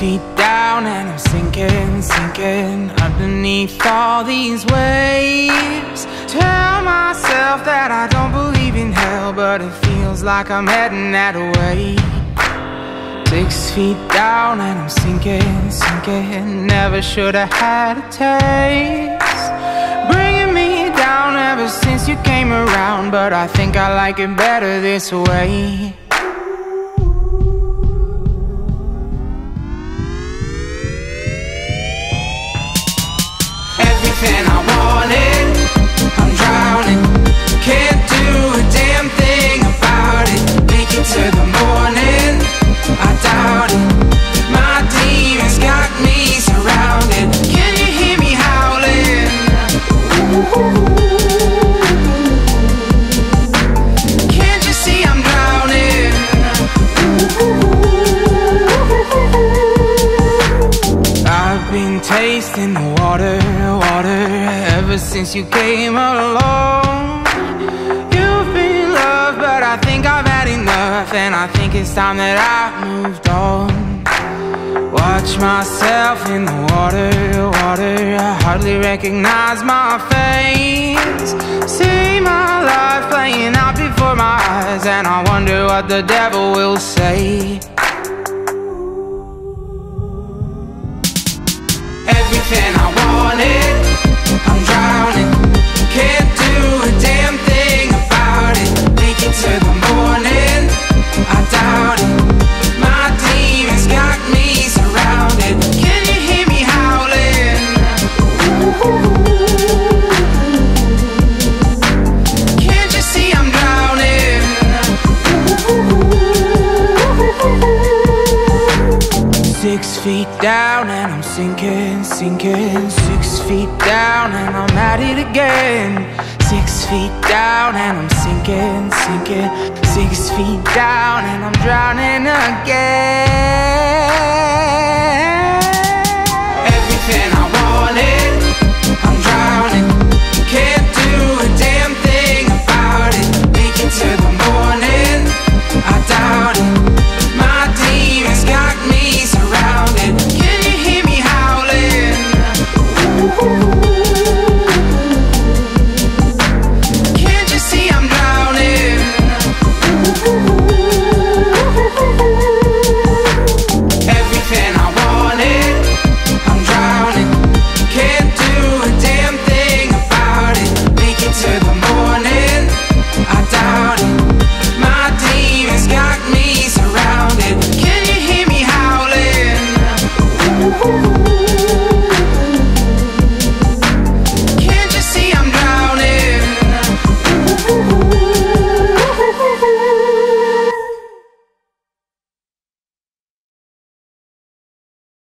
feet down and I'm sinking, sinking underneath all these waves. Tell myself that I don't believe in hell, but it feels like I'm heading that way. Six feet down and I'm sinking, sinking. Never should have had a taste. Bringing me down ever since you came around, but I think I like it better this way. Tasting the water, water ever since you came along. You've been loved, but I think I've had enough, and I think it's time that I moved on. Watch myself in the water, water. I hardly recognize my face. See my life playing out before my eyes, and I wonder what the devil will say. Everything Six feet down and I'm sinking, sinking. Six feet down and I'm at it again. Six feet down and I'm sinking, sinking. Six feet down and I'm drowning again.